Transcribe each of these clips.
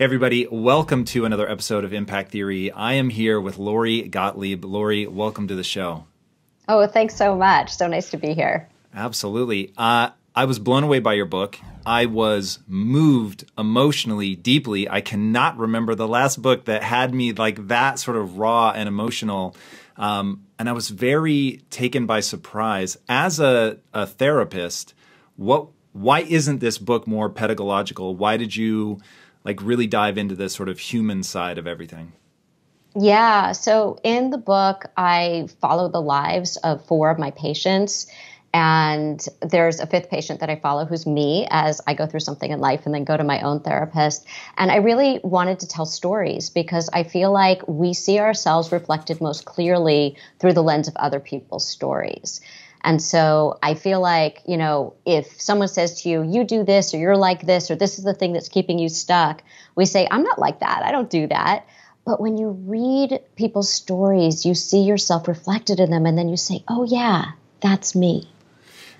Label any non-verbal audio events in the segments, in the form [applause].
Hey, everybody, welcome to another episode of Impact Theory. I am here with Lori Gottlieb. Lori, welcome to the show. Oh, thanks so much. So nice to be here. Absolutely. Uh, I was blown away by your book. I was moved emotionally deeply. I cannot remember the last book that had me like that sort of raw and emotional. Um, and I was very taken by surprise. As a, a therapist, what why isn't this book more pedagogical? Why did you like really dive into the sort of human side of everything? Yeah. So in the book, I follow the lives of four of my patients. And there's a fifth patient that I follow who's me as I go through something in life and then go to my own therapist. And I really wanted to tell stories because I feel like we see ourselves reflected most clearly through the lens of other people's stories. And so I feel like, you know, if someone says to you, you do this or you're like this or this is the thing that's keeping you stuck, we say, I'm not like that. I don't do that. But when you read people's stories, you see yourself reflected in them and then you say, oh, yeah, that's me.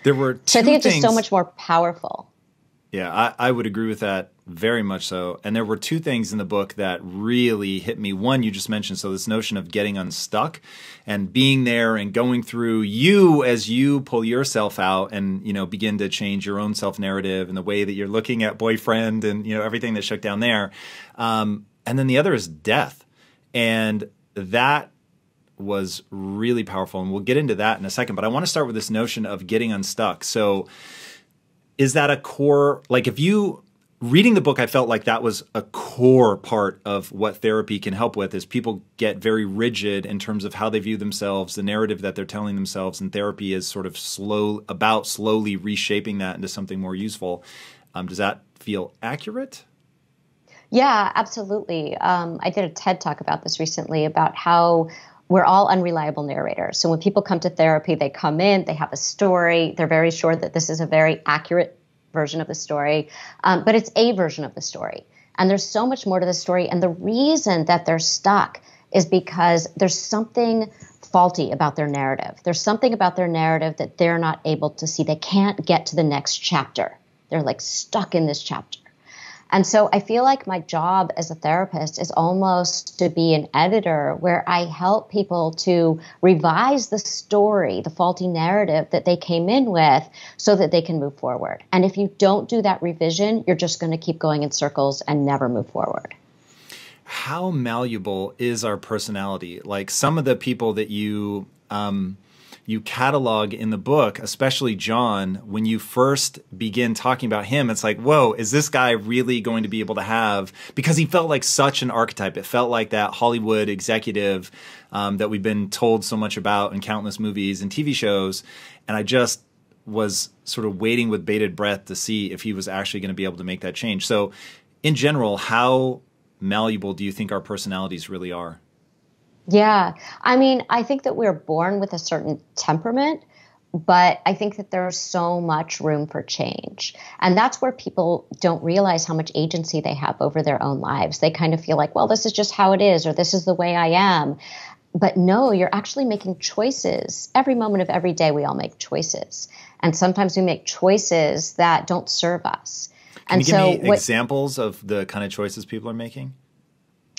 There were so I think it's things, just so much more powerful. Yeah, I, I would agree with that very much so. And there were two things in the book that really hit me. One, you just mentioned, so this notion of getting unstuck and being there and going through you as you pull yourself out and, you know, begin to change your own self narrative and the way that you're looking at boyfriend and, you know, everything that shook down there. Um, and then the other is death. And that was really powerful. And we'll get into that in a second. But I want to start with this notion of getting unstuck. So, is that a core like if you reading the book i felt like that was a core part of what therapy can help with is people get very rigid in terms of how they view themselves the narrative that they're telling themselves and therapy is sort of slow about slowly reshaping that into something more useful. Um, does that feel accurate? Yeah absolutely. Um, i did a ted talk about this recently about how we're all unreliable narrators. So when people come to therapy, they come in, they have a story, they're very sure that this is a very accurate version of the story, um, but it's a version of the story. And there's so much more to the story. And the reason that they're stuck is because there's something faulty about their narrative. There's something about their narrative that they're not able to see. They can't get to the next chapter. They're like stuck in this chapter. And so I feel like my job as a therapist is almost to be an editor where I help people to revise the story, the faulty narrative that they came in with so that they can move forward. And if you don't do that revision, you're just going to keep going in circles and never move forward. How malleable is our personality? Like some of the people that you, um, you catalog in the book, especially John, when you first begin talking about him, it's like, whoa, is this guy really going to be able to have? Because he felt like such an archetype. It felt like that Hollywood executive um, that we've been told so much about in countless movies and TV shows. And I just was sort of waiting with bated breath to see if he was actually going to be able to make that change. So, in general, how malleable do you think our personalities really are? Yeah. I mean, I think that we're born with a certain temperament, but I think that there's so much room for change. And that's where people don't realize how much agency they have over their own lives. They kind of feel like, well, this is just how it is, or this is the way I am. But no, you're actually making choices. Every moment of every day, we all make choices. And sometimes we make choices that don't serve us. Can and you give so me what, examples of the kind of choices people are making?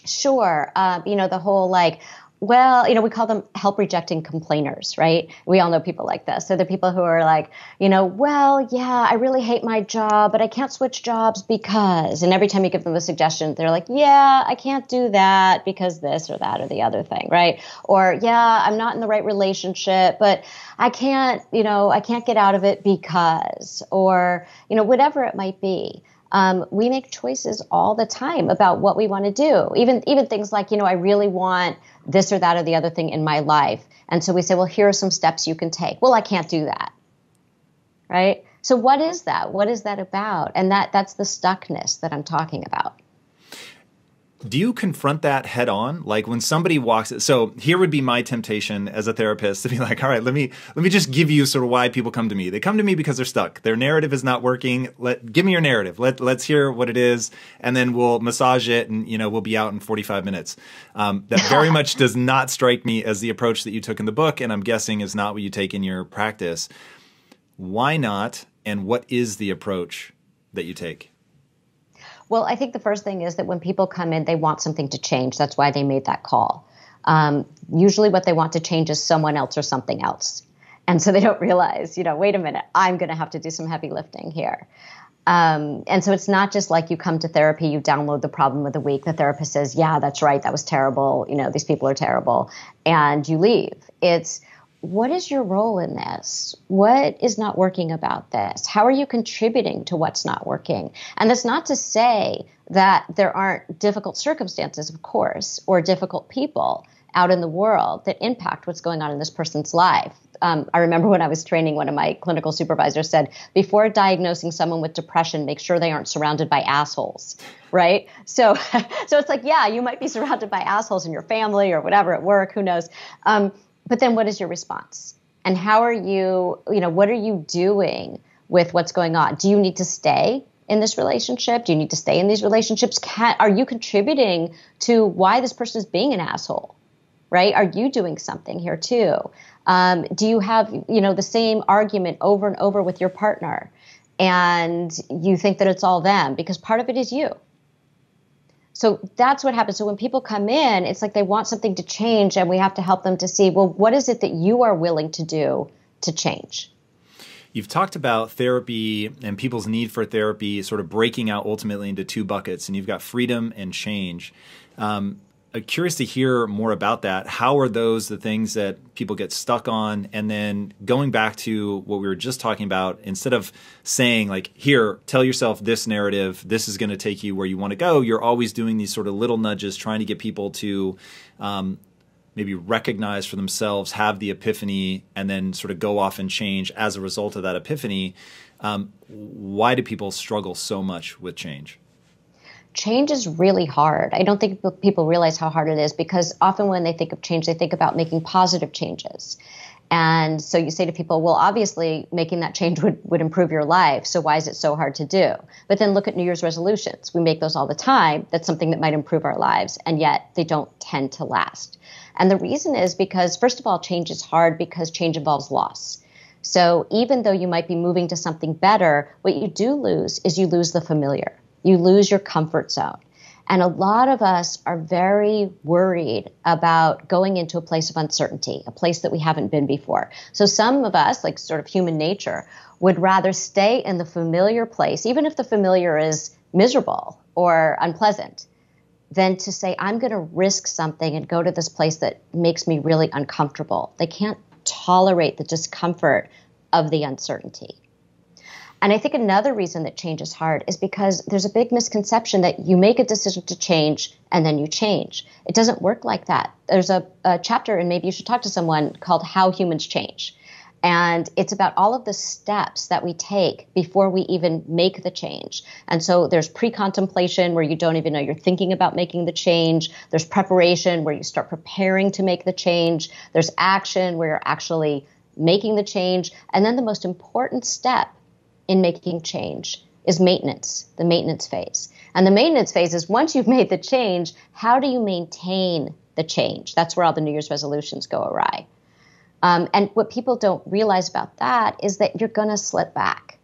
Sure. Uh, you know, the whole like, well, you know, we call them help rejecting complainers, right? We all know people like this. So the people who are like, you know, well, yeah, I really hate my job, but I can't switch jobs because. And every time you give them a suggestion, they're like, yeah, I can't do that because this or that or the other thing, right? Or, yeah, I'm not in the right relationship, but I can't, you know, I can't get out of it because, or, you know, whatever it might be um, we make choices all the time about what we want to do. Even even things like, you know, I really want this or that or the other thing in my life, and so we say, well, here are some steps you can take. Well, I can't do that, right? So what is that? What is that about? And that that's the stuckness that I'm talking about do you confront that head on? Like when somebody walks so here would be my temptation as a therapist to be [laughs] like all right let me let me just give you sort of why people come to me. They come to me because they're stuck. Their narrative is not working. Let give me your narrative. Let let's hear what it is and then we'll massage it and you know we'll be out in 45 minutes. Um, that very [laughs] much does not strike me as the approach that you took in the book and i'm guessing is not what you take in your practice. Why not and what is the approach that you take Well, I think the first thing is that when people come in, they want something to change. That's why they made that call. Um, usually, what they want to change is someone else or something else. And so [laughs] they don't realize, you know, wait a minute, I'm going to have to do some heavy lifting here. Um, and so it's not just like you come to therapy, you download the problem of the week. The therapist says, yeah, that's right, that was terrible. You know, these people are terrible. And you leave. It's, what is your role in this? What is not working about this? How are you contributing to what's not working? And that's not to say that there aren't difficult circumstances, of course, or difficult people out in the world that impact what's going on in this person's life. Um, I remember when I was training, one of my clinical supervisors said, before diagnosing someone with depression, make sure they aren't surrounded by assholes, right? So, [laughs] so it's like, yeah, you might be surrounded by assholes in your family or whatever at work, who knows? Um, but then what is your response? And how are you, you know, what are you doing with what's going on? Do you need to stay in this relationship? Do you need to stay in these relationships? Can, are you contributing to why this person is being an asshole? Right? Are you doing something here too? Um, do you have, you know, the same argument over and over with your partner, and you think that it's all them because part of it is you? So that's what happens. So when people come in, it's like they want something to change, and we have to help them to see, well, what is it that you are willing to do to change? You've talked about therapy and people's need for therapy sort of breaking out ultimately into two buckets, and you've got freedom and change. Um, curious to hear more about that. How are those the things that people get stuck on? And then going back to what we were just talking about, instead of saying, like, here, tell yourself this narrative, this is going to take you where you want to go, you're always doing these sort of little nudges, trying to get people to um, maybe recognize for themselves, have the epiphany, and then sort of go off and change as a result of that epiphany. Um, why do people struggle so much with change? Change is really hard. I don't think people realize how hard it is because often when they think of change, they think about making positive changes. And so you say to people, well, obviously making that change would, would improve your life. So why is it so hard to do? But then look at New Year's resolutions. We make those all the time. That's something that might improve our lives. And yet they don't tend to last. And the reason is because, first of all, change is hard because change involves loss. So even though you might be moving to something better, what you do lose is you lose the familiar. You lose your comfort zone. And a lot of us are very worried about going into a place of uncertainty, a place that we haven't been before. So some of us, like sort of human nature, would rather stay in the familiar place, even if the familiar is miserable or unpleasant, than to say, I'm going to risk something and go to this place that makes me really uncomfortable. They can't tolerate the discomfort of the uncertainty. And I think another reason that change is hard is because there's a big misconception that you make a decision to change and then you change. It doesn't work like that. There's a, a chapter, and maybe you should talk to someone called How Humans Change. And it's about all of the steps that we take before we even make the change. And so there's pre contemplation where you don't even know you're thinking about making the change. There's preparation where you start preparing to make the change. There's action where you're actually making the change. And then the most important step in making change is maintenance, the maintenance phase. And the maintenance phase is once you've made the change, how do you maintain the change? That's where all the New Year's resolutions go awry. Um, and what people don't realize about that is that you're going to slip back.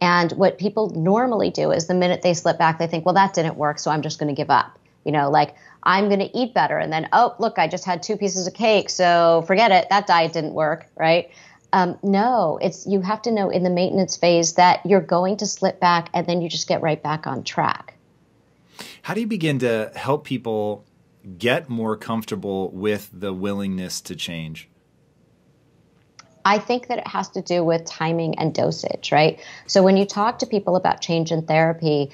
And what people normally do is the minute they slip back, they think, well, that didn't work, so I'm just going to give up. You know, like I'm going to eat better. And then, oh, look, I just had two pieces of cake, so forget it. That diet didn't work, right? Um, no, it's you have to know in the maintenance phase that you're going to slip back and then you just get right back on track. How do you begin to help people get more comfortable with the willingness to change? I think that it has to do with timing and dosage, right? So when you talk to people about change in therapy,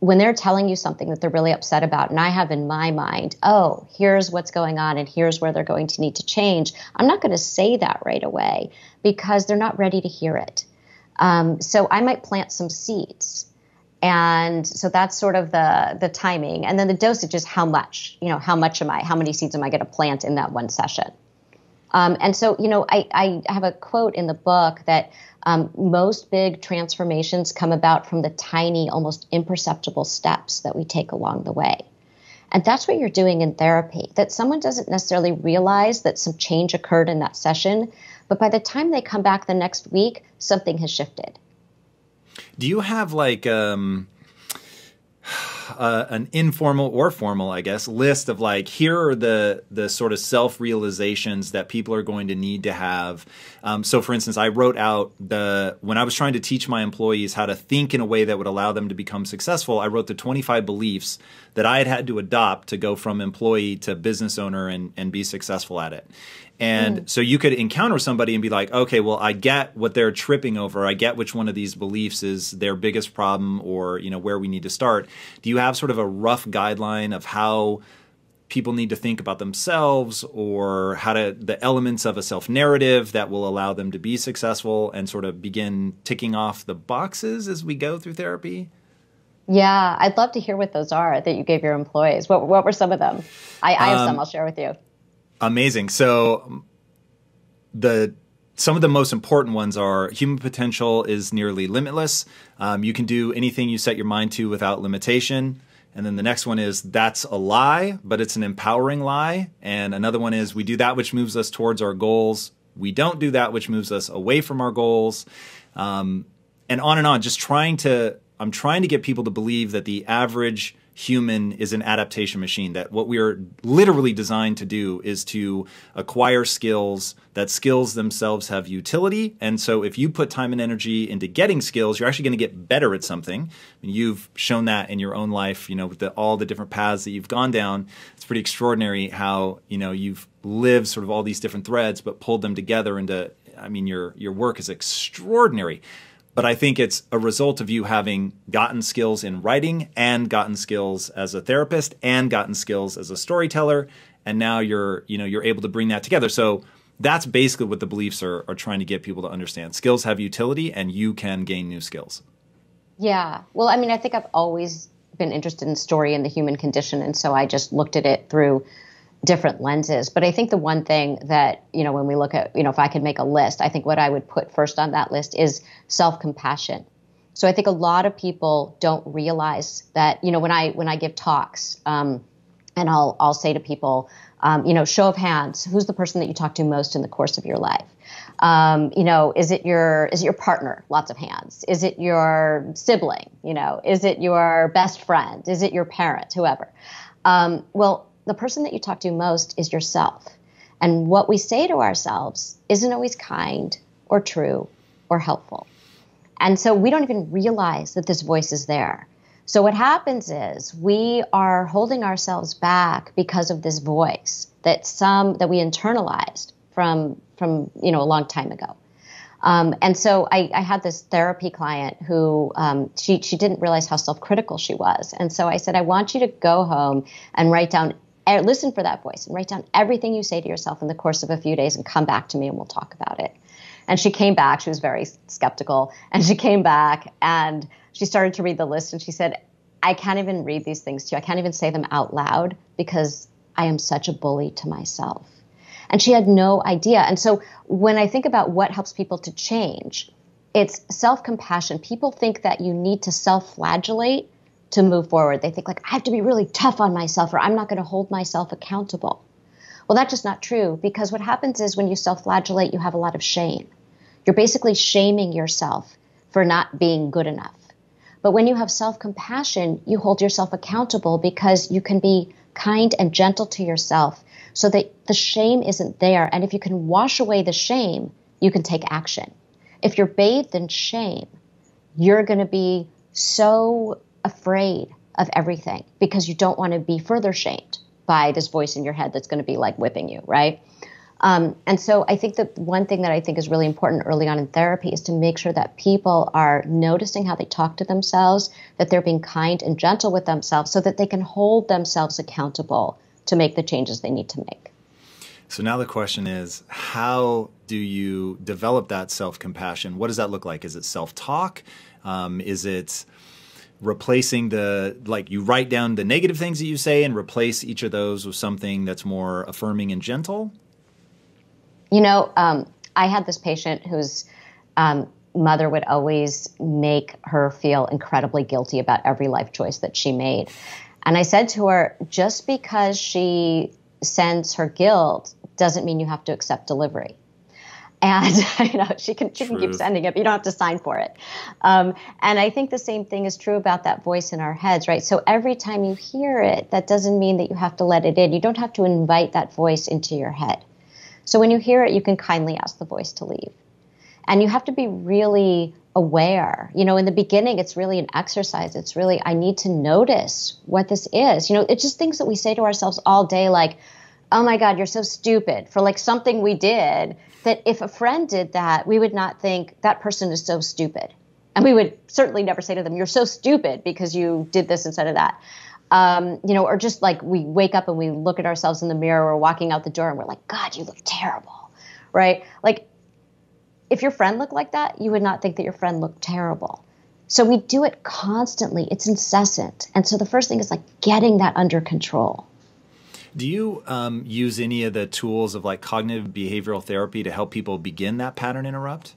when they're telling you something that they're really upset about, and I have in my mind, oh, here's what's going on and here's where they're going to need to change, I'm not going to say that right away because they're not ready to hear it. Um, so I might plant some seeds. And so that's sort of the the timing, and then the dosage is how much. You know, how much am I? How many seeds am I going to plant in that one session? Um, and so, you know, I, I have a quote in the book that um, most big transformations come about from the tiny, almost imperceptible steps that we take along the way. And that's what you're doing in therapy, that someone doesn't necessarily realize that some change occurred in that session, but by the time they come back the next week, something has shifted. Do you have like, um, uh, an informal or formal, I guess, list of like here are the the sort of self realizations that people are going to need to have. Um, so, for instance, I wrote out the when I was trying to teach my employees how to think in a way that would allow them to become successful. I wrote the 25 beliefs that I had had to adopt to go from employee to business owner and and be successful at it. And mm. so you could encounter somebody and be like, okay, well, I get what they're tripping over. I get which one of these beliefs is their biggest problem or, you know, where we need to start. Do you have sort of a rough guideline of how people need to think about themselves or how to the elements of a self narrative that will allow them to be successful and sort of begin ticking off the boxes as we go through therapy? Yeah, I'd love to hear what those are that you gave your employees. What, what were some of them? I, I have um, some I'll share with you. Amazing. So the some of the most important ones are human potential is nearly limitless. Um, you can do anything you set your mind to without limitation. And then the next one is that's a lie, but it's an empowering lie. And another one is we do that which moves us towards our goals. We don't do that which moves us away from our goals. Um, and on and on, just trying to, I'm trying to get people to believe that the average human is an adaptation machine that what we are literally designed to do is to acquire skills that skills themselves have utility. And so if you put time and energy into getting skills you're actually going to get better at something. Mean, you've shown that in your own life you know with the, all the different paths that you've gone down. It's pretty extraordinary how you know you've lived sort of all these different threads but pulled them together into i mean your your work is extraordinary but I think it's a result of you having gotten skills in writing and gotten skills as a therapist and gotten skills as a storyteller and now you're you know you're able to bring that together. So that's basically what the beliefs are, are trying to get people to understand. Skills have utility and you can gain new skills. Yeah. Well i mean i think i've always been interested in story and the human condition and so i just looked at it through different lenses. But I think the one thing that, you know, when we look at, you know, if I could make a list, I think what I would put first on that list is self compassion. So I think a lot of people don't realize that, you know, when I when I give talks, um, and I'll I'll say to people, um, you know, show of hands, who's the person that you talk to most in the course of your life? Um, you know, is it your is it your partner? Lots of hands. Is it your sibling? You know, is it your best friend? Is it your parent? Whoever. Um, well, the person that you talk to most is yourself. And what we say to ourselves isn't always kind or true or helpful. And so we don't even realize that this voice is there. So what happens is we are holding ourselves back because of this voice that some that we internalized from from you know a long time ago. Um, and so I, I, had this therapy client who um, she she didn't realize how self critical she was, and so I said I want you to go home and write down listen for that voice and write down everything you say to yourself in the course of a few days and come back to me and we'll talk about it. And she came back. She was very skeptical. And she came back and she started to read the list and she said, I can't even read these things to you. I can't even say them out loud because I am such a bully to myself. And she had no idea. And so when I think about what helps people to change, it's self compassion. People think that you need to self flagellate to move forward. They think like I have to be really tough on myself or I'm not going to hold myself accountable. Well, that's just not true because what happens is when you self-flagellate, you have a lot of shame. You're basically shaming yourself for not being good enough. But when you have self-compassion, you hold yourself accountable because you can be kind and gentle to yourself so that the shame isn't there. And if you can wash away the shame, you can take action. If you're bathed in shame, you're going to be so afraid of everything because you don't want to be further shamed by this voice in your head that's going to be like whipping you, right? Um, and so I think that one thing that I think is really important early on in therapy is to make sure that people are noticing how they talk to themselves, that they're being kind and gentle with themselves so that they can hold themselves accountable to make the changes they need to make. So now the question is how do you develop that self compassion? What does that look like? Is it self talk? Um, is it replacing the like you write down the negative things that you say and replace each of those with something that's more affirming and gentle? You know um, i had this patient whose um, mother would always make her feel incredibly guilty about every life choice that she made. And i said to her just because she sends her guilt doesn't mean you have to accept delivery and [laughs] you know she can she can keep sending it. But you don't have to sign for it. Um, and I think the same thing is true about that voice in our heads, right? So every time you hear it, that doesn't mean that you have to let it in. You don't have to invite that voice into your head. So when you hear it, you can kindly ask the voice to leave, and you have to be really aware. You know, in the beginning, it's really an exercise. It's really I need to notice what this is. You know, it's just things that we say to ourselves all day, like oh my God, you're so stupid for like something we did that if a friend did that, we would not think that person is so stupid. And we would certainly never say to them, you're so stupid because you did this instead of that. Um, you know, or just like we wake up and we look at ourselves in the mirror or walking out the door and we're like, God, you look terrible. Right? Like if your friend looked like that, you would not think that your friend looked terrible. So we do it constantly. It's incessant. And so the first thing is like getting that under control. Do you um, use any of the tools of like cognitive behavioral therapy to help people begin that pattern interrupt?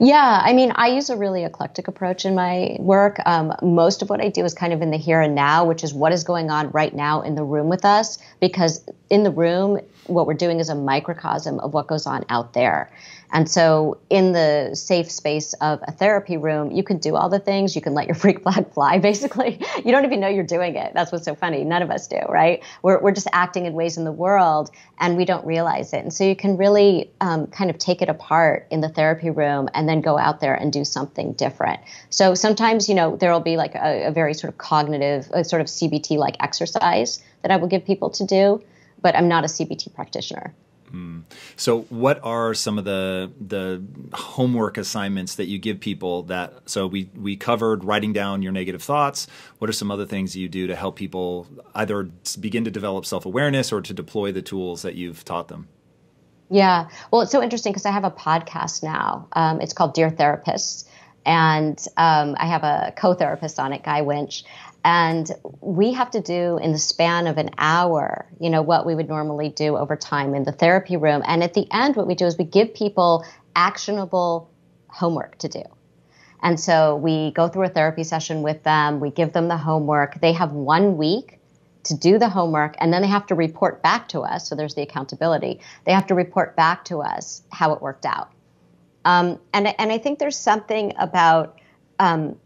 Yeah, I mean, I use a really eclectic approach in my work. Um, most of what I do is kind of in the here and now, which is what is going on right now in the room with us, because in the room, what we're doing is a microcosm of what goes on out there. And so, in the safe space of a therapy room, you can do all the things. You can let your [laughs] freak flag fly, basically. You don't even know you're doing it. That's what's so funny. None of us do, right? We're, we're just acting in ways in the world and we don't realize it. And so, you can really um, kind of take it apart in the therapy room and then go out there and do something different. So, sometimes, you know, there will be like a, a very sort of cognitive, sort of CBT like exercise that I will give people to do, but I'm not a CBT practitioner. Mm. So, what are some of the the homework assignments that you give people? That so we we covered writing down your negative thoughts. What are some other things you do to help people either begin to develop self awareness or to deploy the tools that you've taught them? Yeah, well, it's so interesting because I have a podcast now. Um, it's called Dear Therapists, and um, I have a co-therapist on it, Guy Winch, and we have to do in the span of an hour, you know, what we would normally do over time in the therapy room. And at the end, what we do is we give people actionable homework to do. And so we go through a therapy session with them, we give them the homework. They have one week to do the homework, and then they have to report back to us. So there's the accountability. They have to report back to us how it worked out. Um, and, and I think there's something about um,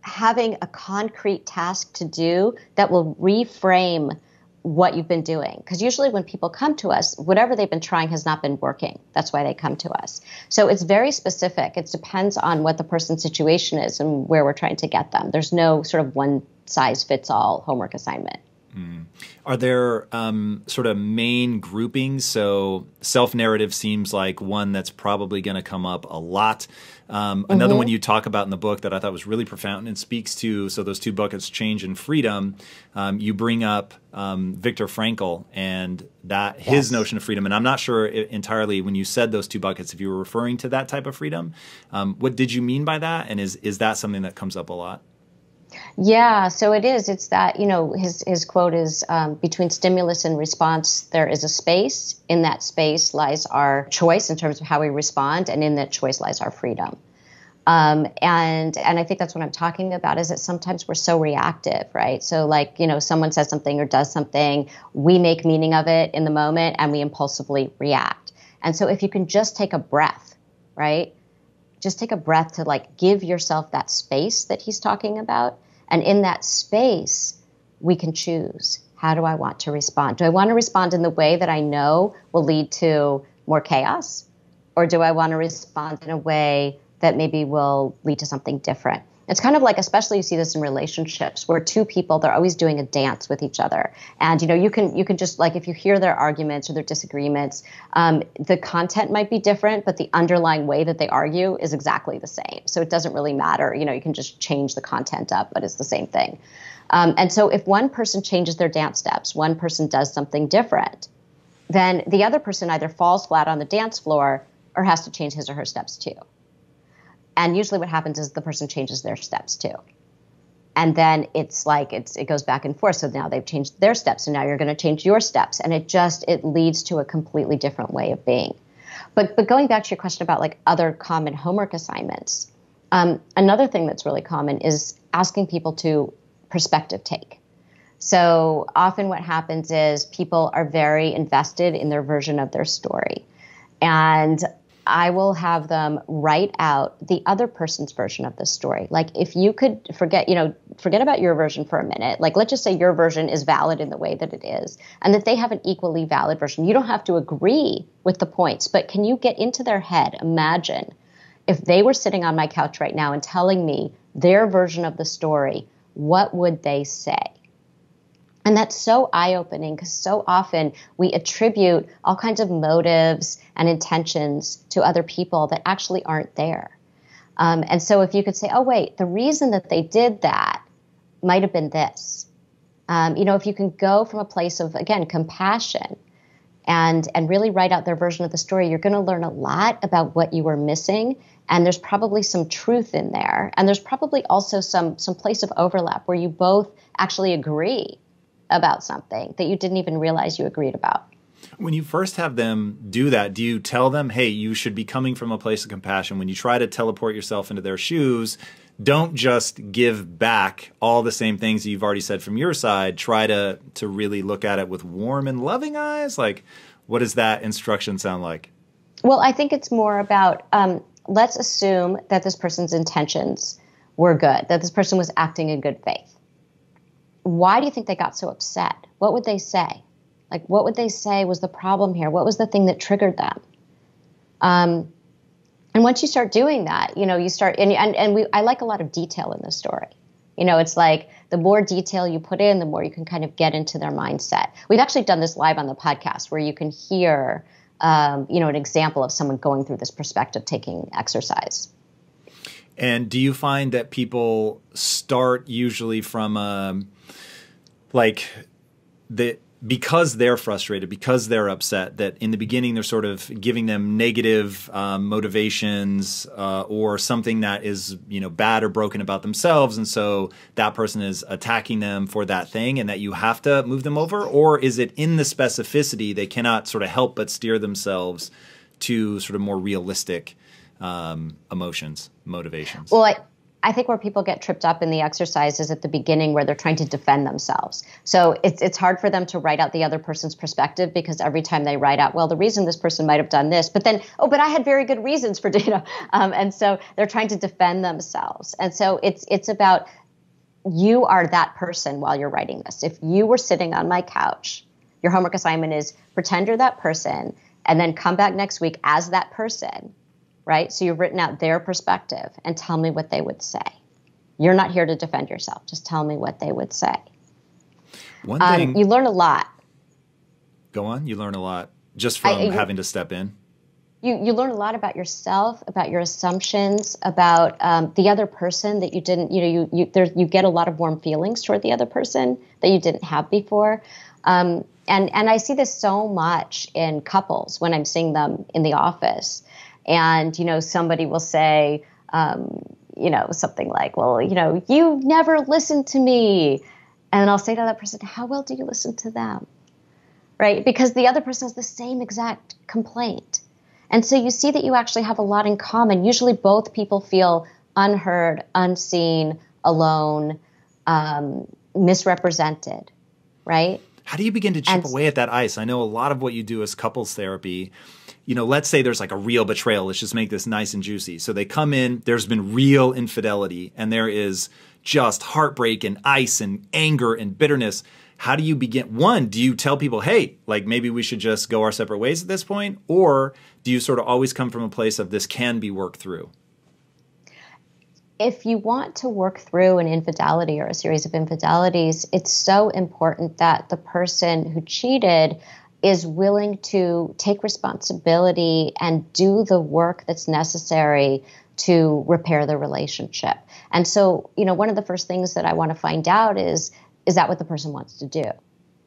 having a concrete task to do that will reframe what you've been doing. Because usually when people come to us, whatever they've been trying has not been working. That's why they come to us. So it's very specific. It depends on what the person's situation is and where we're trying to get them. There's no sort of one size fits all homework assignment. Mm. Are there um, sort of main groupings? So self narrative seems like one that's probably going to come up a lot. Um, mm-hmm. Another one you talk about in the book that I thought was really profound and speaks to so those two buckets, change and freedom. Um, you bring up um, Viktor Frankl and that his notion of freedom. And I'm not sure entirely when you said those two buckets if you were referring to that type of freedom. Um, what did you mean by that? And is is that something that comes up a lot? Yeah, so it is. It's that you know his his quote is um, between stimulus and response there is a space. In that space lies our choice in terms of how we respond, and in that choice lies our freedom. Um, and and I think that's what I'm talking about is that sometimes we're so reactive, right? So like you know someone says something or does something, we make meaning of it in the moment, and we impulsively react. And so if you can just take a breath, right? Just take a breath to like give yourself that space that he's talking about and in that space, we can choose how do I want to respond? Do I want to respond in the way that I know will lead to more chaos? Or do I want to respond in a way that maybe will lead to something different? It's kind of like, especially you see this in relationships where two people they're always doing a dance with each other, and you know you can you can just like if you hear their arguments or their disagreements, um, the content might be different, but the underlying way that they argue is exactly the same. So it doesn't really matter. You know, you can just change the content up, but it's the same thing. Um, and so if one person changes their dance steps, one person does something different, then the other person either falls flat on the dance floor or has to change his or her steps too. And usually what happens is the person changes their steps too. And then it's like it's it goes back and forth. So now they've changed their steps, and now you're going to change your steps, and it just it leads to a completely different way of being. But but going back to your question about like other common homework assignments, um, another thing that's really common is asking people to perspective take. So often what happens is people are very invested in their version of their story. And I will have them write out the other person's version of the story. Like if you could forget, you know, forget about your version for a minute. Like let's just say your version is valid in the way that it is and that they have an equally valid version. You don't have to agree with the points, but can you get into their head, imagine if they were sitting on my couch right now and telling me their version of the story, what would they say? And that's so eye opening because so often we attribute all kinds of motives and intentions to other people that actually aren't there. Um, and so if you could say, oh, wait, the reason that they did that might have been this. Um, you know, if you can go from a place of, again, compassion and, and really write out their version of the story, you're going to learn a lot about what you were missing. And there's probably some truth in there. And there's probably also some, some place of overlap where you both actually agree about something that you didn't even realize you agreed about. When you first have them do that, do you tell them, hey, you should be coming from a place of compassion? When you try to teleport yourself into their shoes, don't just give back all the same things you've already said from your side. Try to to really look at it with warm and loving eyes. Like, what does that instruction sound like? Well, I think it's more about um, let's assume that this person's intentions were good, that this person was acting in good faith why do you think they got so upset? What would they say? Like, what would they say was the problem here? What was the thing that triggered them? Um, and once you start doing that, you know, you start, and, and, and we, I like a lot of detail in the story. You know, it's like the more detail you put in, the more you can kind of get into their mindset. We've actually done this live on the podcast where you can hear, um, you know, an example of someone going through this perspective taking exercise. And do you find that people start usually from um, like the because they're frustrated, because they're upset, that in the beginning they're sort of giving them negative um, motivations uh, or something that is you know bad or broken about themselves, and so that person is attacking them for that thing, and that you have to move them over, or is it in the specificity they cannot sort of help but steer themselves to sort of more realistic um, emotions, motivations? Well, I, I think where people get tripped up in the exercise is at the beginning where they're trying to defend themselves. So it's it's hard for them to write out the other person's perspective because every time they write out, well, the reason this person might have done this, but then oh, but I had very good reasons for [laughs] know, um, and so they're trying to defend themselves. And so it's it's about you are that person while you're writing this. If you were sitting on my couch, your homework assignment is pretend you're that person, and then come back next week as that person right? So you've written out their perspective and tell me what they would say. You're not here to defend yourself. Just tell me what they would say. One um, thing um, you learn a lot. Go on. You learn a lot just from I, having to step in. You you learn a lot about yourself, about your assumptions, about um, the other person that you didn't. You know, you you there you get a lot of warm feelings toward the other person that you didn't have before. Um, and and I see this so much in couples when I'm seeing them in the office and you know somebody will say um, you know something like well you know you never listened to me. And i'll say to that person how well do you listen to them? Right? Because the other person has the same exact complaint. And so you see that you actually have a lot in common. Usually both people feel unheard unseen alone um, misrepresented. Right how do you begin to chip and, away at that ice i know a lot of what you do is couples therapy you know, let's say there's like a real betrayal. Let's just make this nice and juicy. So they come in, there's been real infidelity, and there is just heartbreak and ice and anger and bitterness. How do you begin? One, do you tell people, hey, like maybe we should just go our separate ways at this point? Or do you sort of always come from a place of this can be worked through? If you want to work through an infidelity or a series of infidelities, it's so important that the person who cheated is willing to take responsibility and do the work that's necessary to repair the relationship. And so, you know, one of the first things that I want to find out is is that what the person wants to do?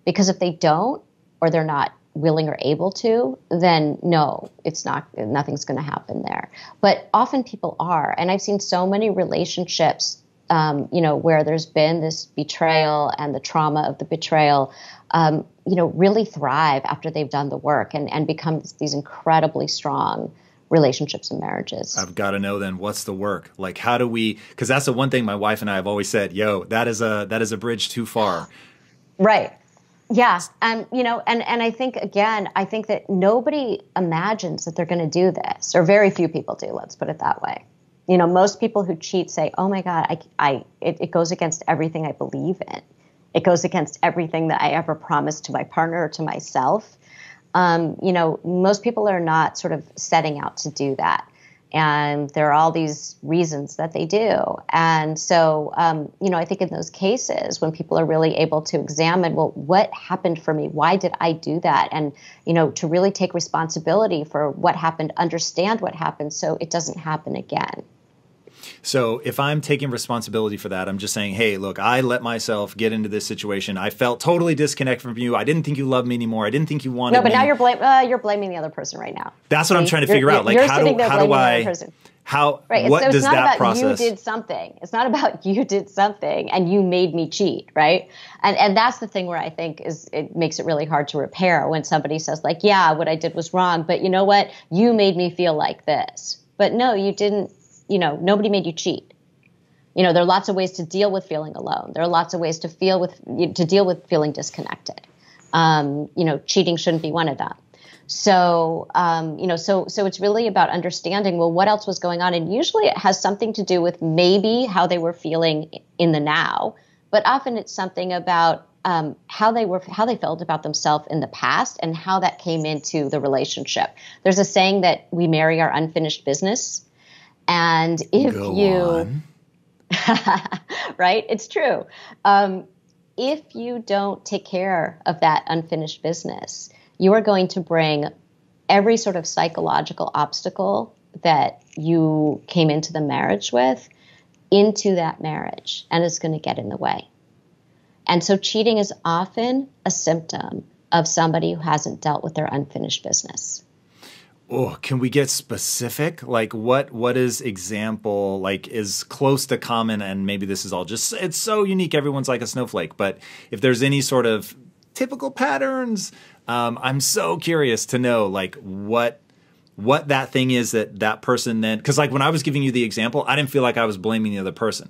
Because if they don't or they're not willing or able to, then no, it's not nothing's going to happen there. But often people are, and I've seen so many relationships um, you know, where there's been this betrayal and the trauma of the betrayal, um, you know, really thrive after they've done the work and, and become these incredibly strong relationships and marriages. I've got to know then what's the work? Like how do we cuz that's the one thing my wife and I have always said, yo, that is a that is a bridge too far. Right. Yeah, and you know, and and I think again, I think that nobody imagines that they're going to do this, or very few people do. Let's put it that way. You know, most people who cheat say, "Oh my God, I, I, it, it goes against everything I believe in. It goes against everything that I ever promised to my partner or to myself." Um, you know, most people are not sort of setting out to do that and there are all these reasons that they do. And so um, you know i think in those cases when people are really able to examine well what happened for me? Why did i do that? And you know to really take responsibility for what happened understand what happened so it doesn't happen again so if I'm taking responsibility for that, I'm just saying, hey, look, I let myself get into this situation. I felt totally disconnected from you. I didn't think you loved me anymore. I didn't think you wanted. Me. No, but me. now you're blame, uh, you're blaming the other person right now. That's what? I'm trying to figure out. Like how do how do I how right. what so does that process? You did something. It's not about [laughs] you did something and you made me cheat, right? And and that's the thing where I think is it makes it really hard to repair when somebody says like, yeah, what I did was wrong, but you know what? You made me feel like this. But no, you didn't. You know, nobody made you cheat. You know there are lots of ways to deal with feeling alone. There are lots of ways to feel with to deal with feeling disconnected. Um, you know cheating shouldn't be one of them. So um, you know so so it's really about understanding well what else was going on? And usually it has something to do with maybe how they were feeling in the now but often it's something about um, how they were how they felt about themselves in the past and how that came into the relationship. There's a saying that we marry our unfinished business and if Go you [laughs] right? It's true. Um, if you don't take care of that unfinished business, you are going to bring every sort of psychological obstacle that you came into the marriage with into that marriage, and it's going to get in the way. And so, cheating is often a symptom of somebody who hasn't dealt with their unfinished business oh can we get specific like what what is example like is close to common and maybe this is all just it's so unique everyone's like a snowflake but if there's any sort of typical patterns um, i'm so curious to know like what what that thing is that that person then because like when i was giving you the example i didn't feel like i was blaming the other person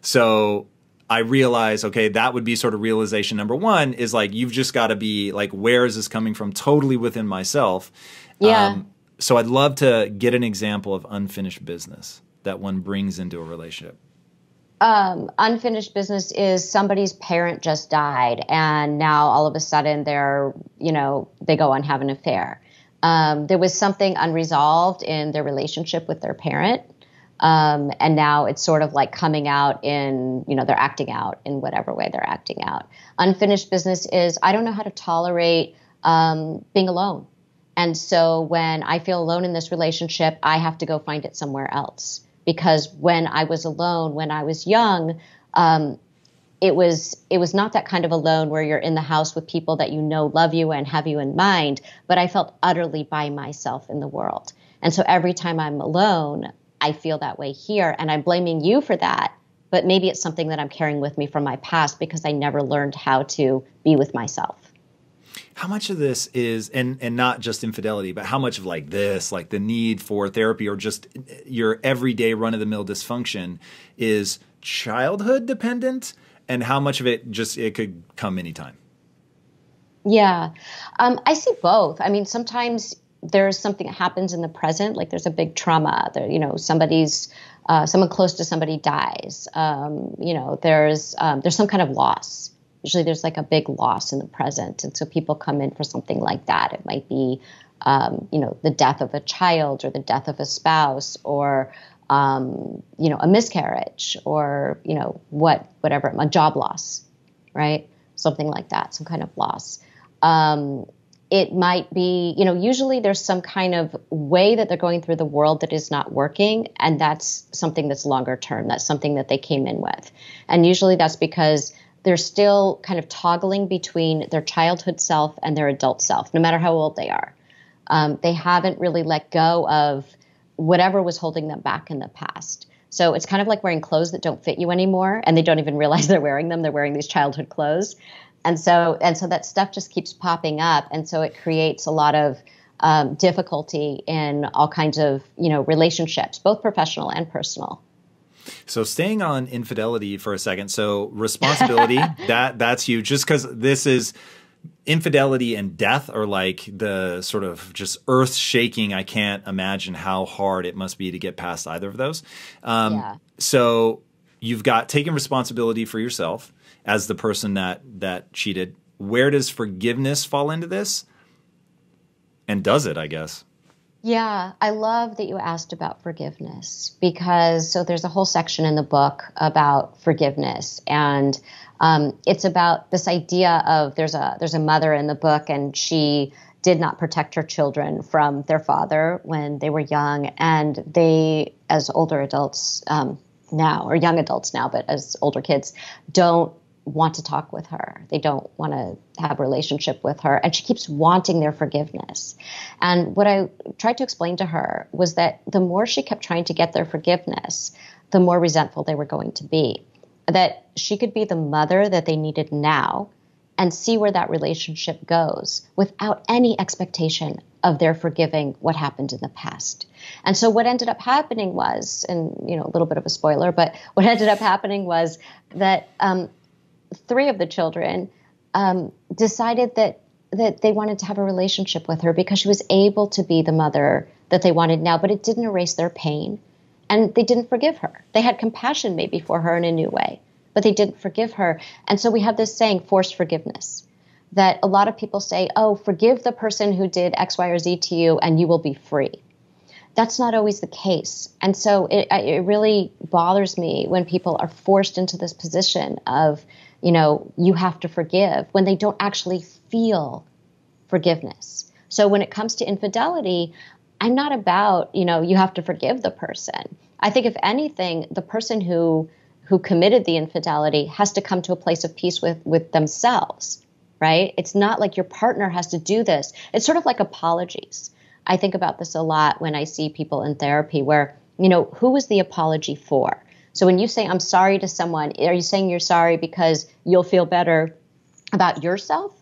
so I realize, okay, that would be sort of realization number one is like, you've just got to be like, where is this coming from? Totally within myself. Yeah. Um, so I'd love to get an example of unfinished business that one brings into a relationship. Um, unfinished business is somebody's parent just died, and now all of a sudden they're, you know, they go and have an affair. Um, there was something unresolved in their relationship with their parent, um, and now it's sort of like coming out in, you know, they're acting out in whatever way they're acting out. Unfinished business is I don't know how to tolerate um, being alone. And so when I feel alone in this relationship, I have to go find it somewhere else. Because when I was alone, when I was young, um, it was it was not that kind of alone where you're in the house with people that you know love you and have you in mind. But I felt utterly by myself in the world. And so every time I'm alone, I feel that way here, and I'm blaming you for that. But maybe it's something that I'm carrying with me from my past because I never learned how to be with myself how much of this is and and not just infidelity but how much of like this like the need for therapy or just your everyday run of the mill dysfunction is childhood dependent and how much of it just it could come anytime? Yeah. Um, i see both. I mean sometimes there's something that happens in the present like there's a big trauma there you know somebody's uh, someone close to somebody dies. Um, you know there's um, there's some kind of loss usually there's like a big loss in the present. And so people come in for something like that. It might be um, you know the death of a child or the death of a spouse or um, you know a miscarriage or you know what whatever a job loss right? Something like that some kind of loss. Um, it might be you know usually there's some kind of way that they're going through the world that is not working and that's something that's longer term. That's something that they came in with. And usually that's because they're still kind of toggling between their childhood self and their adult self, no matter how old they are. Um, they haven't really let go of whatever was holding them back in the past. So it's kind of like wearing clothes that don't fit you anymore, and they don't even [laughs] realize they're wearing them. They're wearing these childhood clothes, and so and so that stuff just keeps popping up, and so it creates a lot of um, difficulty in all kinds of you know relationships, both professional and personal. So staying on infidelity for a second. So responsibility [laughs] that that's huge. Just because this is infidelity and death are like the sort of just earth shaking. I can't imagine how hard it must be to get past either of those. Um, yeah. So you've got taking responsibility for yourself as the person that that cheated. Where does forgiveness fall into this? And does it? I guess. Yeah, I love that you asked about forgiveness because so there's a whole section in the book about forgiveness and um, it's about this idea of there's a there's a mother in the book and she did not protect her children from their father when they were young and they as older adults um, now or young adults now but as older kids don't want to talk with her. They don't want to have a relationship with her. And she keeps wanting their forgiveness. And what I tried to explain to her was that the more she kept trying to get their forgiveness, the more resentful they were going to be. That she could be the mother that they needed now and see where that relationship goes without any expectation of their forgiving what happened in the past. And so what ended up happening was, and you know, a little bit of a spoiler, but what [laughs] ended up happening was that um, three of the children um, decided that that they wanted to have a relationship with her because she was able to be the mother that they wanted now, but it didn't erase their pain. And they didn't forgive her. They had compassion maybe for her in a new way, but they didn't forgive her. And so we have this saying, forced forgiveness, that a lot of people say, oh, forgive the person who did X, Y, or Z to you, and you will be free. That's not always the case. And so it, it really bothers me when people are forced into this position of, you know, you have to forgive when they don't actually feel forgiveness. So when it comes to infidelity, I'm not about, you know, you have to forgive the person. I think if anything, the person who who committed the infidelity has to come to a place of peace with with themselves, right? It's not like your partner has to do this. It's sort of like apologies. I think about this a lot when I see people in therapy where, you know, who is the apology for? So when you say I'm sorry to someone, are you saying you're sorry because you'll feel better about yourself?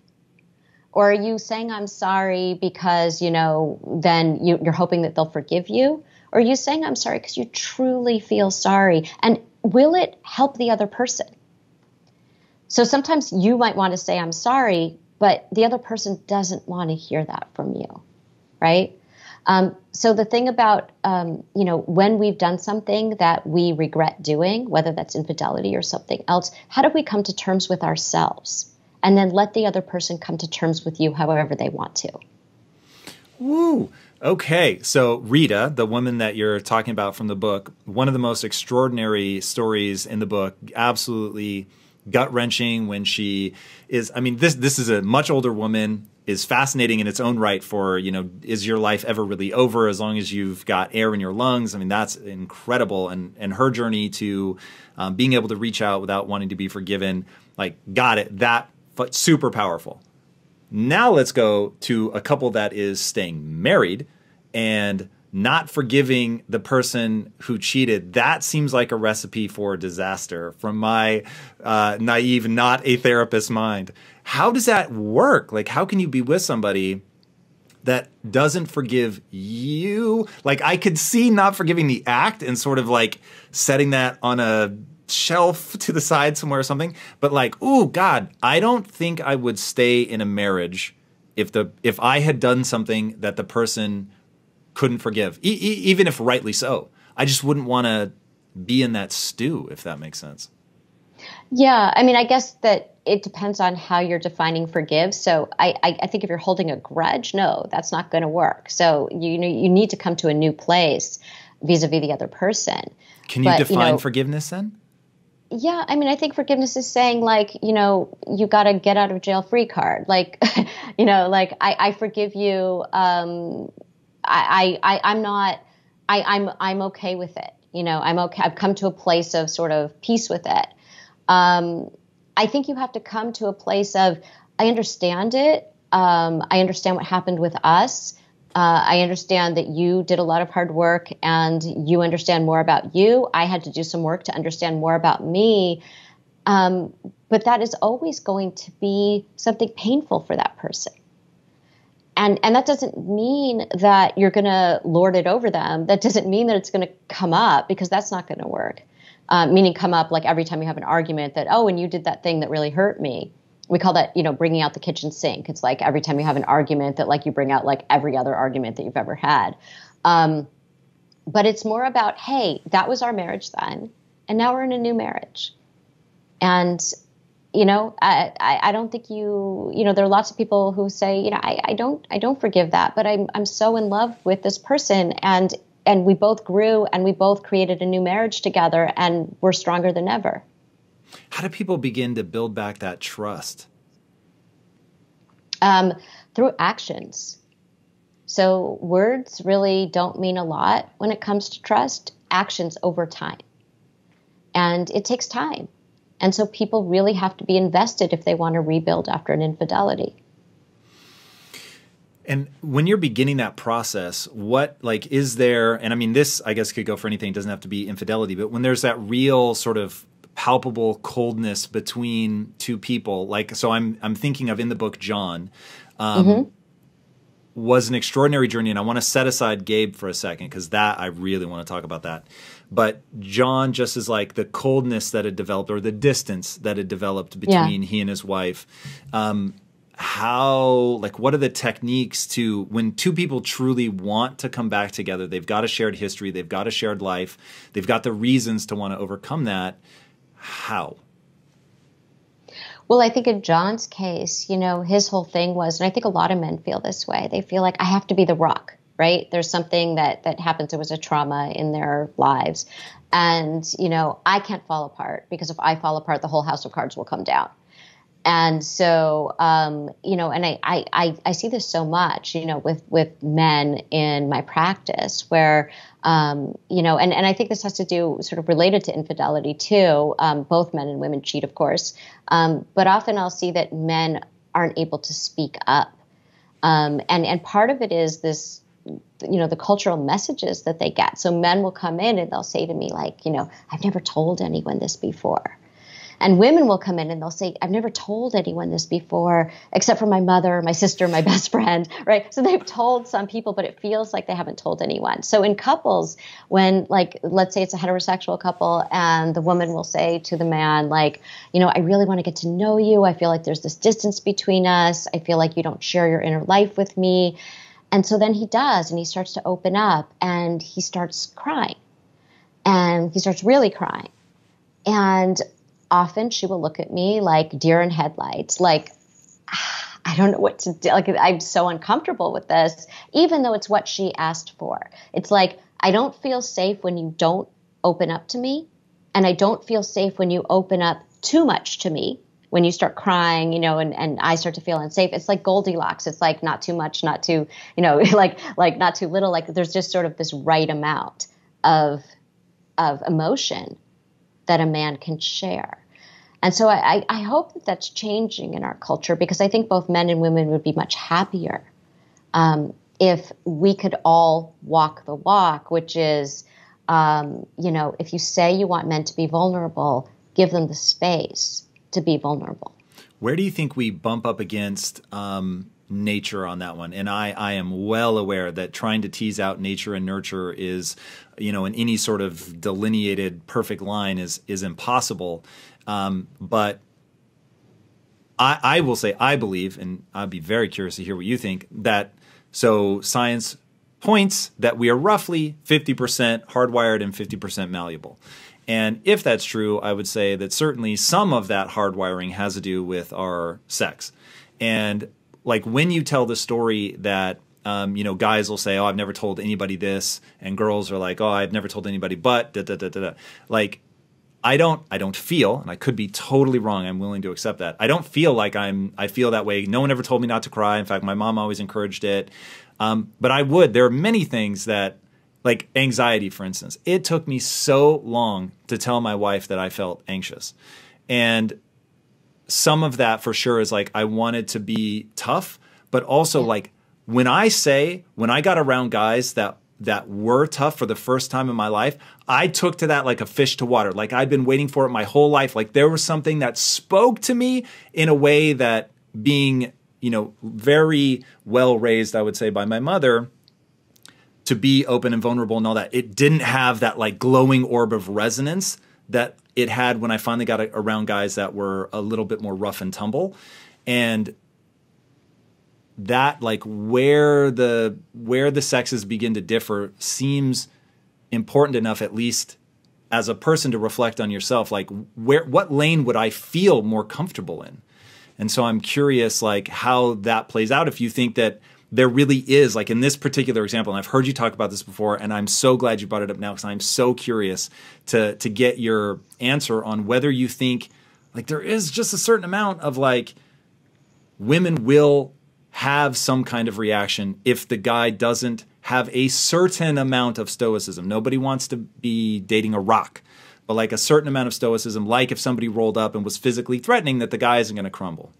Or are you saying I'm sorry because, you know, then you, you're hoping that they'll forgive you? Or are you saying I'm sorry because you truly feel sorry? And will it help the other person? So sometimes you might want to say I'm sorry, but the other person doesn't want to hear that from you, right? Um, so the thing about um, you know when we've done something that we regret doing, whether that's infidelity or something else, how do we come to terms with ourselves, and then let the other person come to terms with you however they want to? Woo. Okay, so Rita, the woman that you're talking about from the book, one of the most extraordinary stories in the book, absolutely gut wrenching when she is. I mean, this this is a much older woman is fascinating in its own right for you know is your life ever really over as long as you've got air in your lungs? I mean that's incredible. And and her journey to um, being able to reach out without wanting to be forgiven like got it. That super powerful. Now let's go to a couple that is staying married and not forgiving the person who cheated that seems like a recipe for disaster from my uh, naive not a therapist mind how does that work? Like, how can you be with somebody that doesn't forgive you? Like, I could see not forgiving the act and sort of like setting that on a shelf [laughs] to the side somewhere or something. But like, oh God, I don't think I would stay in a marriage if the if I had done something that the person couldn't forgive, e- e- even if rightly so. I just wouldn't want to be in that stew, if that makes sense. Yeah, I mean, I guess that it depends on how you're defining forgive. So I, I, I think if you're holding a grudge, no, that's not going to work. So you know you need to come to a new place vis-a-vis the other person. Can you but, define you know, forgiveness then? Yeah, I mean, I think forgiveness is saying like, you know, you got to get out of jail free card. Like, [laughs] you know, like I, I forgive you. Um, I, I, I'm not. I, I'm, I'm okay with it. You know, I'm okay. I've come to a place of sort of peace with it. Um, I think you have to come to a place of, I understand it. Um, I understand what happened with us. Uh, I understand that you did a lot of hard work and you understand more about you. I had to do some work to understand more about me. Um, but that is always going to be something painful for that person. And, and that doesn't mean that you're going to lord it over them. That doesn't mean that it's going to come up because that's not going to work. Uh, meaning come up like every time you have an argument that oh and you did that thing that really hurt me we call that you know bringing out the kitchen sink it's like every time you have an argument that like you bring out like every other argument that you've ever had um, but it's more about hey that was our marriage then and now we're in a new marriage and you know I, I, I don't think you you know there are lots of people who say you know I, I don't i don't forgive that but i'm i'm so in love with this person and and we both grew and we both created a new marriage together and we're stronger than ever how do people begin to build back that trust? Um, through actions. So words really don't mean a lot when it comes to trust, actions over time. And it takes time. And so people really have to be invested if they want to rebuild after an infidelity. And when you're beginning that process, what like is there and I mean this I guess could go for anything, it doesn't have to be infidelity, but when there's that real sort of palpable coldness between two people. Like, so I'm I'm thinking of in the book John. Um, mm-hmm. Was an extraordinary journey, and I want to set aside Gabe for a second because that I really want to talk about that. But John, just as like the coldness that had developed, or the distance that had developed between yeah. he and his wife, um, how like what are the techniques to when two people truly want to come back together they've got a shared history they've got a shared life they've got the reasons to want to overcome that how? Well, I think in John's case, you know, his whole thing was, and I think a lot of men feel this way. They feel like I have to be the rock, right? There's something that that happens. There was a trauma in their lives, and you know, I can't fall apart because if I fall apart, the whole house of cards will come down. And so, um, you know, and I, I, I, see this so much, you know, with, with men in my practice where, um, you know, and, and I think this has to do sort of related to infidelity too. Um, both men and women cheat, of course. Um, but often I'll see that men aren't able to speak up. Um, and, and part of it is this, you know the cultural messages that they get so men will come in and they'll say to me like you know i've never told anyone this before and women will come in and they'll say, I've never told anyone this before, except for my mother, my sister, my [laughs] best friend, right? So they've told some people, but it feels like they haven't told anyone. So in couples, when like, let's say it's a heterosexual couple and the woman will say to the man, like, you know, I really want to get to know you. I feel like there's this distance between us. I feel like you don't share your inner life with me. And so then he does, and he starts to open up and he starts crying. And he starts really crying. And often she will look at me like deer in headlights, like, [sighs] I don't know what to do. Like, I'm so uncomfortable with this, even though it's what she asked for. It's like, I don't feel safe when you don't open up to me. And I don't feel safe when you open up too much to me. When you start crying, you know, and, and I start to feel unsafe. It's like Goldilocks. It's like not too much, not too, you know, [laughs] like like not too little. Like there's just sort of this right amount of of emotion that a man can share. And so I, I hope that that's changing in our culture because I think both men and women would be much happier um, if we could all walk the walk, which is, um, you know, if you say you want men to be vulnerable, give them the space to be vulnerable. Where do you think we bump up against um, nature on that one? And I, I am well aware that trying to tease out nature and nurture is, you know, in any sort of delineated perfect line is is impossible. Um, but I, I will say, I believe, and I'd be very curious to hear what you think, that so science points that we are roughly 50% hardwired and 50% malleable. And if that's true, I would say that certainly some of that hardwiring has to do with our sex. And like when you tell the story that um, you know, guys will say, "Oh, I've never told anybody this," and girls are like, "Oh, I've never told anybody but." Da, da, da, da, da. Like I don't I don't feel, and I could be totally wrong. I'm willing to accept that. I don't feel like I'm I feel that way. No one ever told me not to cry. In fact, my mom always encouraged it. Um, but I would. There are many things that like anxiety, for instance. It took me so long to tell my wife that I felt anxious. And some of that for sure is like I wanted to be tough, but also like when I say when I got around guys that that were tough for the first time in my life, I took to that like a fish to water. Like I'd been waiting for it my whole life. Like there was something that spoke to me in a way that being, you know, very well raised, I would say, by my mother to be open and vulnerable and all that, it didn't have that like glowing orb of resonance that it had when I finally got around guys that were a little bit more rough and tumble, and that like where the where the sexes begin to differ seems important enough at least as a person to reflect on yourself. Like where what lane would I feel more comfortable in? And so I'm curious like how that plays out. If you think that there really is like in this particular example and I've heard you talk about this before and I'm so glad you brought it up now cuz I'm so curious to to get your answer on whether you think like there is just a certain amount of like women will have some kind of reaction if the guy doesn't have a certain amount of stoicism. Nobody wants to be dating a rock, but like a certain amount of stoicism, like if somebody rolled up and was physically threatening, that the guy isn't going to crumble.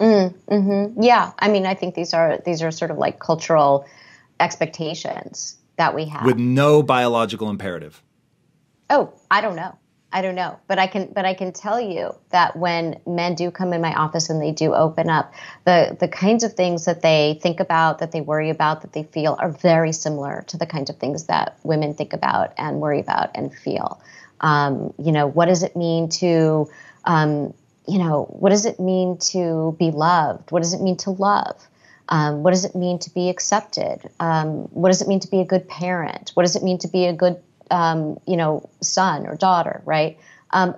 Mm, mm-hmm. Yeah, I mean, I think these are these are sort of like cultural expectations that we have with no biological imperative. Oh, I don't know. I don't know, but I can but I can tell you that when men do come in my office and they do open up, the the kinds of things that they think about, that they worry about, that they feel are very similar to the kinds of things that women think about and worry about and feel. Um, you know, what does it mean to um, you know, what does it mean to be loved? What does it mean to love? Um, what does it mean to be accepted? Um, what does it mean to be a good parent? What does it mean to be a good um, you know, son or daughter, right? Um,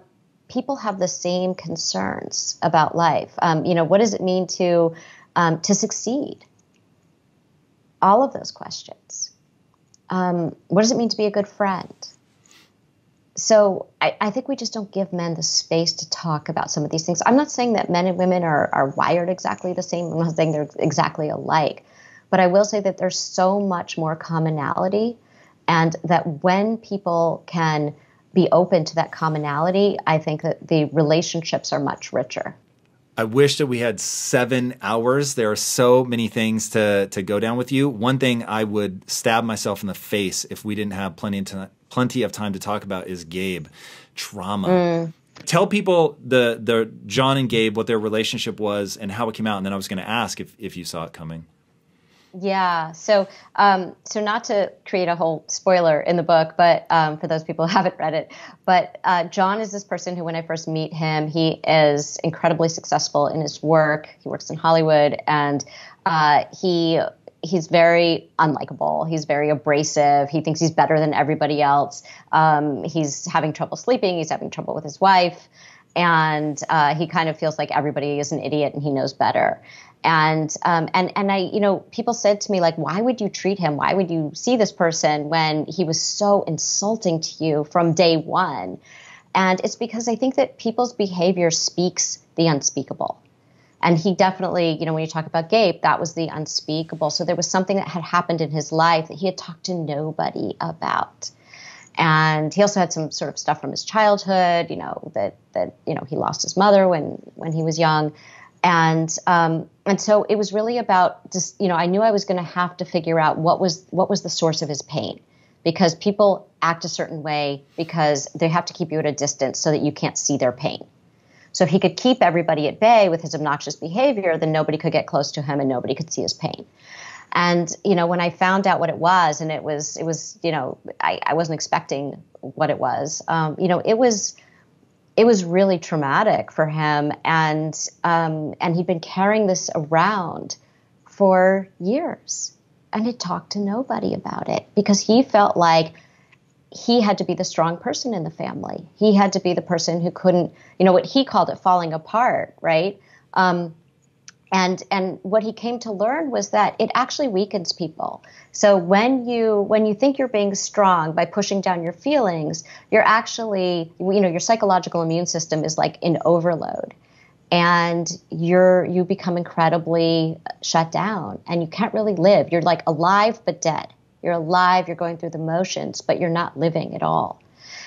people have the same concerns about life. Um, you know, what does it mean to um, to succeed? All of those questions. Um, what does it mean to be a good friend? So I, I, think we just don't give men the space to talk about some of these things. I'm not saying that men and women are, are wired exactly the same. I'm not saying they're exactly alike, but I will say that there's so much more commonality and that when people can be open to that commonality, I think that the relationships are much richer. I wish that we had seven hours. There are so many things to, to go down with you. One thing I would stab myself in the face if we didn't have plenty of, plenty of time to talk about is Gabe trauma. Mm. Tell people the the John and Gabe what their relationship was and how it came out, and then I was going to ask if if you saw it coming. Yeah. So, um, so not to create a whole spoiler in the book, but um, for those people who [laughs] haven't read it, but uh, John is this person who, when I first meet him, he is incredibly successful in his work. He works in Hollywood, and uh, he he's very unlikable. He's very abrasive. He thinks he's better than everybody else. Um, he's having trouble sleeping. He's having trouble with his wife. And uh, he kind of feels like everybody is an idiot and he knows better and um, and and I, you know, people said to me like, why would you treat him? Why would you see this person when he was so insulting to you from day one? And it's because I think that people's behavior speaks the unspeakable. And he definitely, you know, when you talk about Gabe, that was the unspeakable. So there was something that had happened in his life that he had talked to nobody about. And he also had some sort of stuff from his childhood, you know, that that you know he lost his mother when when he was young and um, and so it was really about just you know I knew I was going to have to figure out what was what was the source of his pain because people act a certain way because they have to keep you at a distance so that you can't see their pain. So if he could keep everybody at bay with his obnoxious behavior, then nobody could get close to him and nobody could see his pain. And you know when I found out what it was, and it was it was you know I, I wasn't expecting what it was. Um, you know it was it was really traumatic for him, and um, and he'd been carrying this around for years, and had talked to nobody about it because he felt like he had to be the strong person in the family. He had to be the person who couldn't, you know, what he called it falling apart, right? Um, and and what he came to learn was that it actually weakens people. So when you when you think you're being strong by pushing down your feelings you're actually you know your psychological immune system is like in overload. And you're you become incredibly shut down and you can't really live. You're like alive but dead. You're alive you're going through the motions but you're not living at all.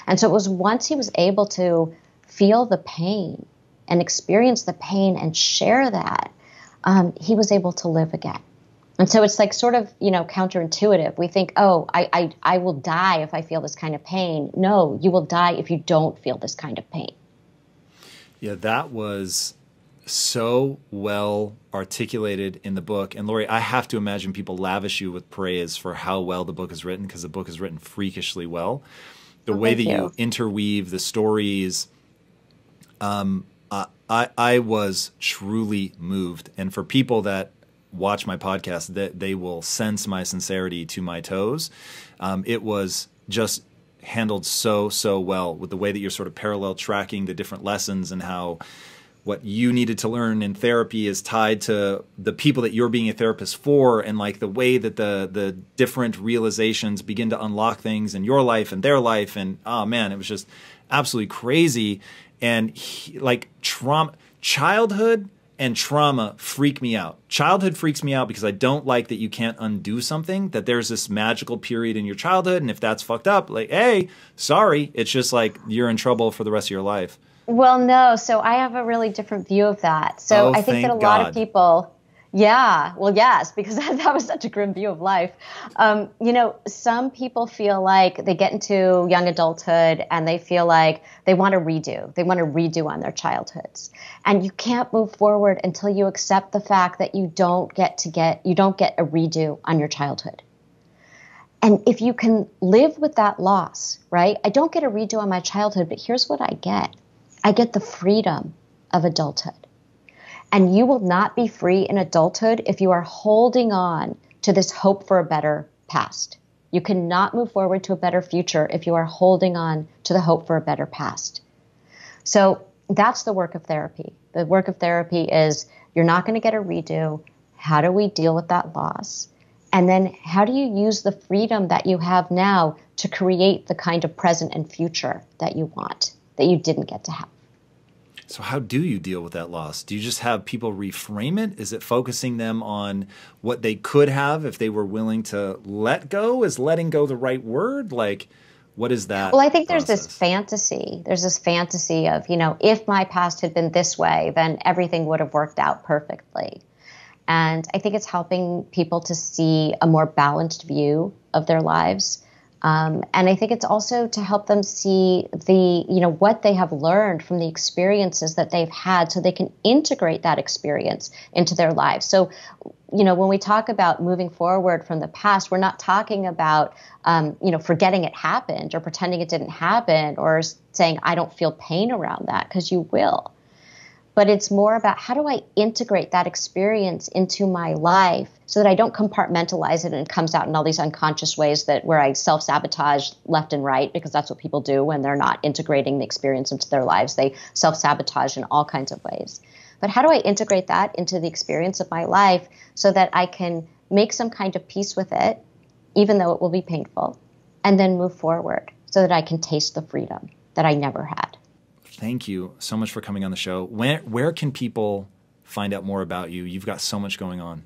And so it was once he was able to feel the pain and experience the pain and share that um, he was able to live again. And so it's like sort of, you know, counterintuitive. We think, oh, I, I, I will die if I feel this kind of pain. No, you will die if you don't feel this kind of pain. Yeah, that was so well articulated in the book. And Lori, I have to imagine people lavish you with praise for how well the book is written because the book is written freakishly well. the oh, way that you. you. interweave the stories. Um, I I was truly moved, and for people that watch my podcast, that they will sense my sincerity to my toes. Um, it was just handled so so well with the way that you're sort of parallel tracking the different lessons and how what you needed to learn in therapy is tied to the people that you're being a therapist for and like the way that the the different realizations begin to unlock things in your life and their life. And oh man it was just absolutely crazy and he, like trauma childhood and trauma freak me out. Childhood freaks me out because I don't like that you can't undo something, that there's this magical period in your childhood. And if that's fucked up, like, hey, sorry, it's just like you're in trouble for the rest of your life. Well, no. So I have a really different view of that. So oh, I think that a God. lot of people yeah, well, yes, because [laughs] that, that was such a grim view of life. Um, you know, some people feel like they get into young adulthood and they feel like they want to redo. They want to redo on their childhoods. And you can't move forward until you accept the fact that you don't get to get, you don't get a redo on your childhood. And if you can live with that loss, right? I don't get a redo on my childhood, but here's what I get I get the freedom of adulthood. And you will not be free in adulthood if you are holding on to this hope for a better past. You cannot move forward to a better future if you are holding on to the hope for a better past. So that's the work of therapy. The work of therapy is you're not going to get a redo. How do we deal with that loss? And then how do you use the freedom that you have now to create the kind of present and future that you want, that you didn't get to have? So, how do you deal with that loss? Do you just have people reframe it? Is it focusing them on what they could have if they were willing to let go? Is letting go the right word? Like, what is that? Well, I think there's this fantasy. There's this fantasy of, you know, if my past had been this way, then everything would have worked out perfectly. And I think it's helping people to see a more balanced view of their lives um, and I think it's also to help them see the, you know, what they have learned from the experiences that they've had so they can integrate that experience into their lives. So, you know, when we talk about moving forward from the past, we're not talking about, um, you know, forgetting it happened or pretending it didn't happen or saying, I don't feel pain around that because you will but it's more about how do I integrate that experience into my life so that I don't compartmentalize it and it comes out in all these unconscious ways that where I self sabotage left and right because that's what people do when they're not integrating the experience into their lives. They self sabotage in all kinds of ways. But how do I integrate that into the experience of my life so that I can make some kind of peace with it, even though it will be painful, and then move forward so that I can taste the freedom that I never had? Thank you so much for coming on the show. Where where can people find out more about you? You've got so much going on.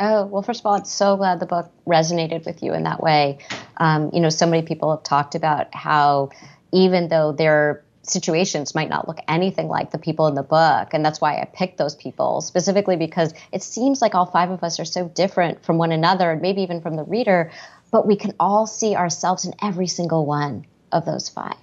Oh, well, first of all, I'm so glad the book resonated with you in that way. Um, you know, so many people have talked about how even though their situations might not look anything like the people in the book, and that's why I picked those people specifically because it seems like all five of us are so different from one another and maybe even from the reader, but we can all see ourselves in every single one of those five.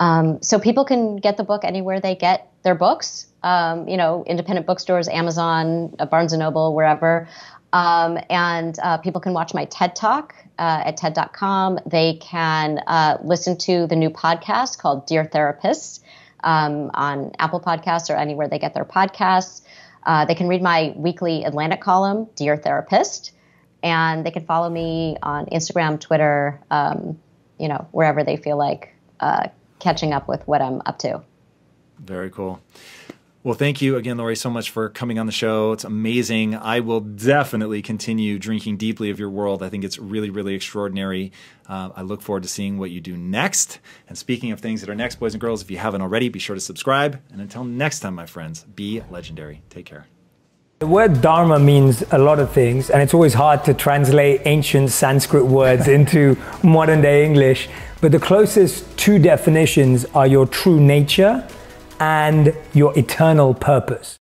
Um, so people can get the book anywhere they get their books. Um, you know, independent bookstores, Amazon, uh, Barnes and Noble, wherever. Um, and uh, people can watch my TED Talk uh, at TED.com. They can uh, listen to the new podcast called Dear Therapists um, on Apple Podcasts or anywhere they get their podcasts. Uh, they can read my weekly Atlantic column, Dear Therapist, and they can follow me on Instagram, Twitter, um, you know, wherever they feel like uh, catching up with what I'm up to. Very cool. Well, thank you again, Lori, so much for coming on the show. It's amazing. I will definitely continue drinking deeply of your world. I think it's really, really extraordinary. Uh, I look forward to seeing what you do next. And speaking of things that are next, boys and girls, if you haven't already, be sure to subscribe. And until next time, my friends, be legendary. Take care. The word dharma means a lot of things, and it's always hard to translate ancient Sanskrit words [laughs] into modern day English. But the closest two definitions are your true nature and your eternal purpose.